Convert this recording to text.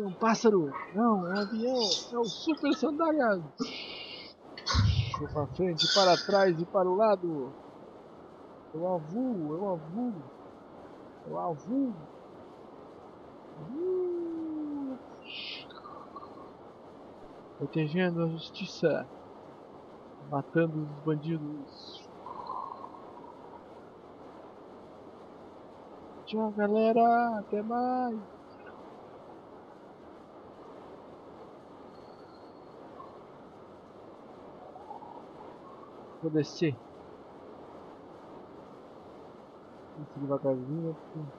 um pássaro! Não, é um avião! É o Super Sandália! Para frente, para trás e para o lado! Eu avu, eu avu! Eu avu! Uh! Protegendo a justiça! Matando os bandidos! Tchau, galera. Até mais. Vou descer. Descer devagarzinho. Aqui.